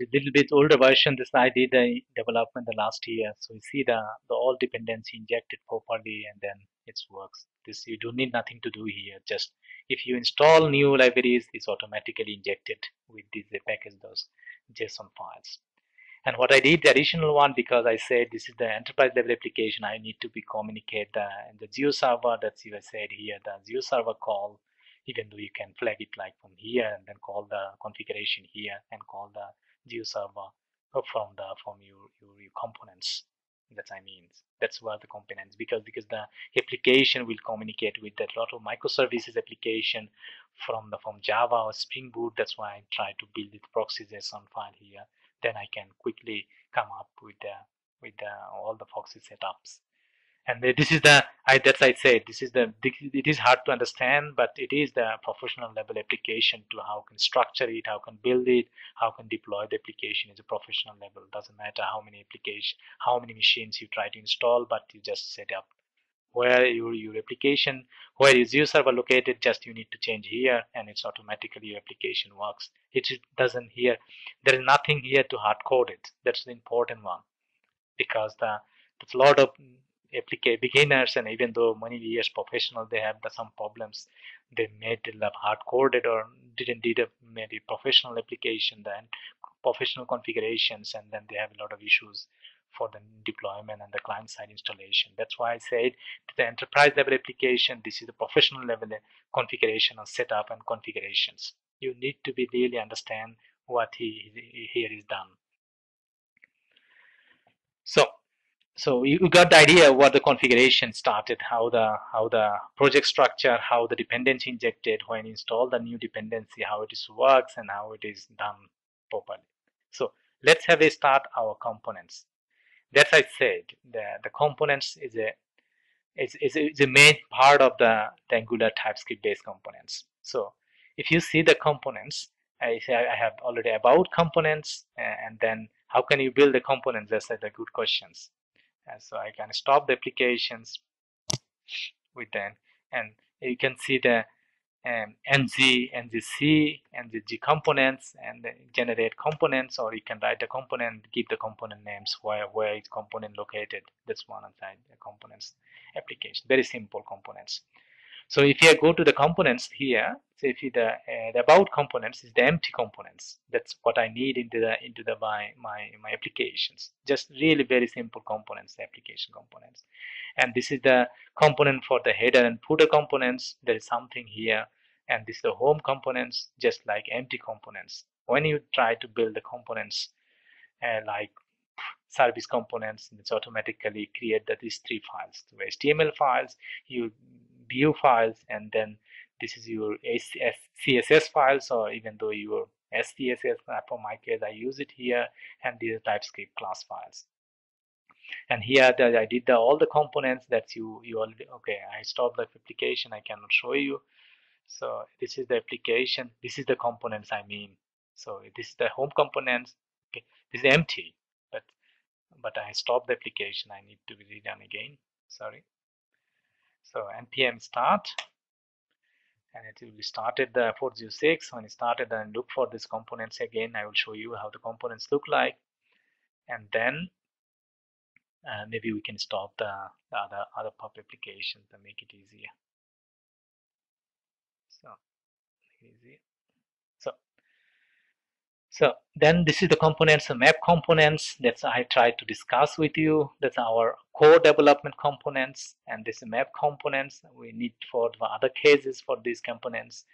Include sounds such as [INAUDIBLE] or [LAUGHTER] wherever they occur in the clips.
a little bit older version. This I did a development the last year. So you see the, the all dependency injected properly and then it works. This you don't need nothing to do here. Just if you install new libraries, it's automatically injected with these package those JSON files. And what I did, the additional one, because I said this is the enterprise level application, I need to be communicate the, the GeoServer, that's you said here, the GeoServer call, even though you can flag it like from here and then call the configuration here and call the GeoServer from the from your, your, your components. That I mean, that's where the components because because the application will communicate with that lot of microservices application from the from Java or Spring Boot. That's why I try to build the proxy JSON file here then I can quickly come up with the with the, all the proxy setups. And this is the I that's I said this is the it is hard to understand, but it is the professional level application to how can structure it, how can build it, how can deploy the application is a professional level. Doesn't matter how many application, how many machines you try to install, but you just set up where your, your application, where is your server located, just you need to change here and it's automatically your application works. It doesn't here, there is nothing here to hard code it. That's the important one because the, a lot of application beginners and even though many years professional they have some problems they made love hard coded or didn't did a maybe professional application then professional configurations and then they have a lot of issues for the deployment and the client side installation. That's why I said the enterprise level application, this is the professional level uh, configuration or setup and configurations. You need to be really understand what he, he, here is done. So, so you got the idea what the configuration started, how the how the project structure, how the dependency injected when install the new dependency, how it is works and how it is done properly. So let's have a start our components that's I said the the components is a is, is, is a main part of the, the Angular TypeScript based components. So if you see the components, I say I have already about components and then how can you build the components? That's the good questions. So I can stop the applications with them and you can see the um, ng, ngc, ngg components and generate components or you can write the component, give the component names where, where is component located. That's one inside the components application. Very simple components. So if you go to the components here, so if you the, uh, the about components is the empty components. That's what I need into the into the my my my applications. Just really very simple components, application components. And this is the component for the header and footer components. There is something here, and this is the home components, just like empty components. When you try to build the components uh, like service components, it's automatically create that these three files. the HTML files, you view files and then this is your CSS files or even though your SCSS for my case I use it here and these are TypeScript class files. And here I did the, all the components that you you already okay I stopped the application I cannot show you. So this is the application this is the components I mean. So this is the home components okay this is empty but but I stopped the application I need to be redone again sorry so npm start. And it will be started the 406 when it started and look for these components again. I will show you how the components look like. And then uh, maybe we can stop the, the other other pub applications to make it easier. So easy so then this is the components, the map components that I tried to discuss with you. That's our core development components and this map components we need for the other cases for these components.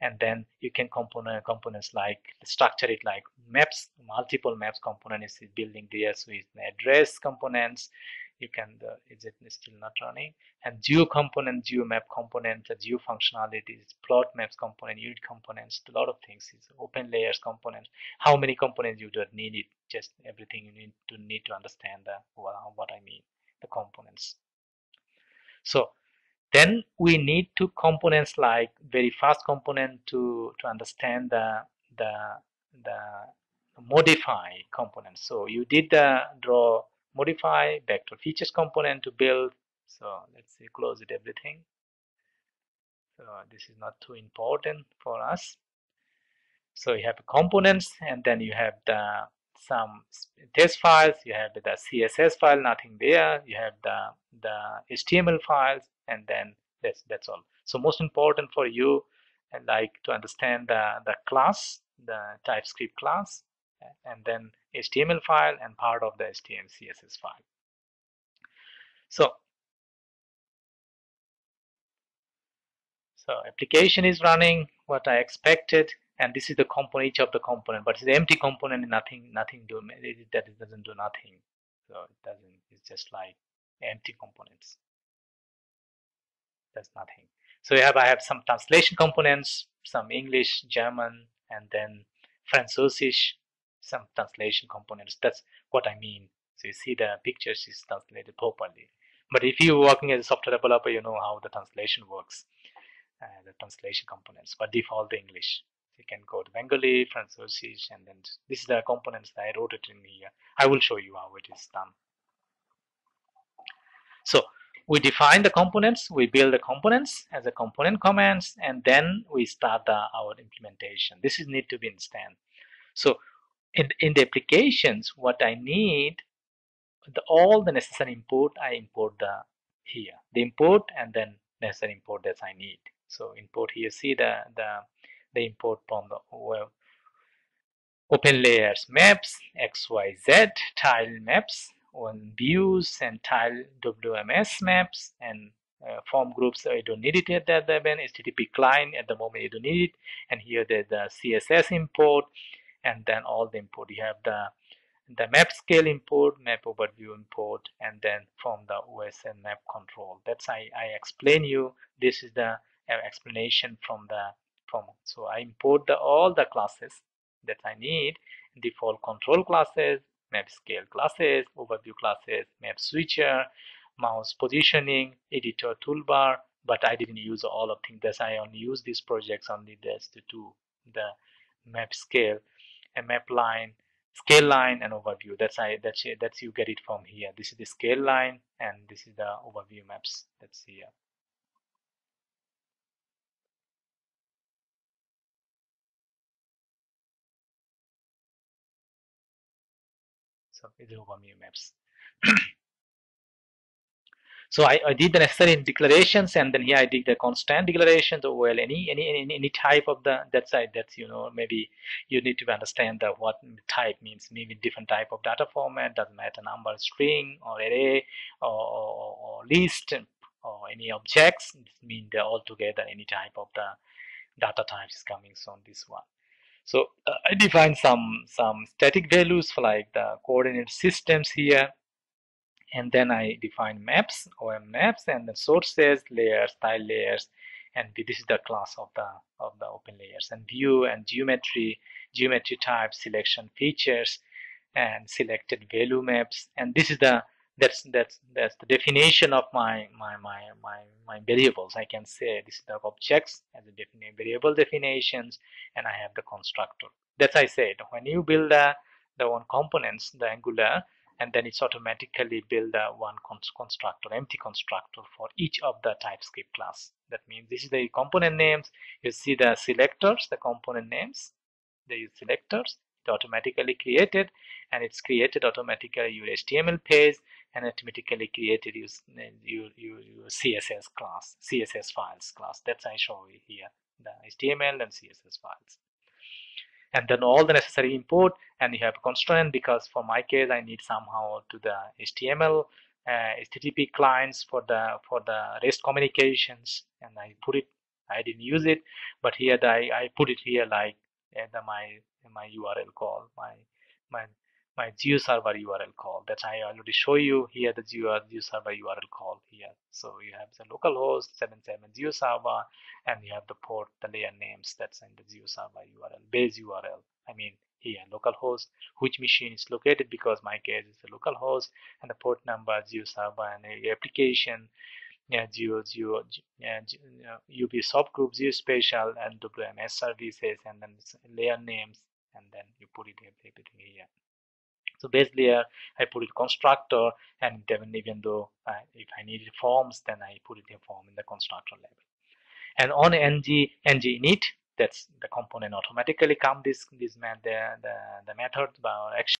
And then you can component components like structure it like maps, multiple maps components is building there. So it's the address components, you can the is it still not running. And geo component geo map component the geo functionalities plot maps component unit components a lot of things is OpenLayers components. How many components you don't need it just everything you need to need to understand the what, what i mean the components. So then we need two components like very fast component to to understand the the the modify components. So you did the draw modify vector features component to build. So let's say close it everything. So this is not too important for us. So you have components and then you have the some test files, you have the CSS file, nothing there, you have the, the HTML files and then that's, that's all. So most important for you and like to understand the, the class, the TypeScript class and then HTML file and part of the HTML CSS file. So, so application is running what I expected and this is the component each of the component but it's the empty component nothing nothing do that it doesn't do nothing. So it doesn't it's just like empty components. That's nothing. So we have i have some translation components some english german and then französisch some translation components that's what i mean so you see the pictures is translated properly but if you're working as a software developer you know how the translation works uh, the translation components but default english you can go to Bengali, Französisch, and then this is the components that I wrote it in here. I will show you how it is done. So we define the components, we build the components as a component commands, and then we start the, our implementation. This is need to be understand. So in, in the applications, what I need, the, all the necessary import, I import the here. The import and then necessary import that I need. So import here, see the, the the import from the web OpenLayers maps xyz tile maps on views and tile wms maps and uh, form groups so I don't need it at that event http client at the moment you don't need it and here there's the css import and then all the import you have the the map scale import map overview import and then from the osn map control. That's I, I explain you. This is the uh, explanation from the from so I import the all the classes that I need default control classes map scale classes overview classes map switcher mouse positioning editor toolbar but I didn't use all of things that I only use these projects only this to do the map scale a map line scale line and overview. That's I that's that's you get it from here. This is the scale line and this is the overview maps. That's here. So it's overview maps. [CLEARS THROAT] so I, I, did the necessary declarations and then here I did the constant declarations. Or well any, any any any type of the that side that's you know maybe you need to understand the what type means. Maybe different type of data format doesn't matter number string or array or, or, or list or any objects. It mean they're all together any type of the data types is coming on this one. So uh, I define some some static values for like the coordinate systems here and then I define maps OM maps and the sources layers tile layers and this is the class of the of the OpenLayers and view and geometry geometry type selection features and selected value maps and this is the that's that's that's the definition of my my my my, my variables. I can say this is the objects as a definite variable definitions and i have the constructor. That's i said when you build the the one components the angular and then it's automatically build a one constructor empty constructor for each of the typescript class that means this is the component names you see the selectors the component names the selectors it automatically created and it's created automatically your HTML page and automatically created use your, your, your CSS class, CSS files class. That's I show you here, the HTML and CSS files. And then all the necessary import and you have a constraint because for my case I need somehow to the HTML uh, HTTP clients for the for the REST communications and I put it I didn't use it but here the, I, I put it here like uh, the, my my URL call my my my GeoServer URL call that I already show you here the Geo, GeoServer URL call here. So you have the localhost 77 GeoServer and you have the port, the layer names that's in the GeoServer URL, base URL. I mean here localhost, which machine is located because my case is the localhost and the port number GeoServer and the application yeah, Geo, Geo, yeah, UB subgroup, Geospatial and WMS services and then layer names and then you put it everything here. So base layer, I put it constructor, and even, even though uh, if I needed forms, then I put it in form in the constructor level. And on ng ng init, that's the component automatically come this this the the, the method or action